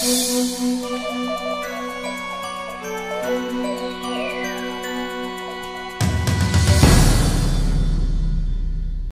Música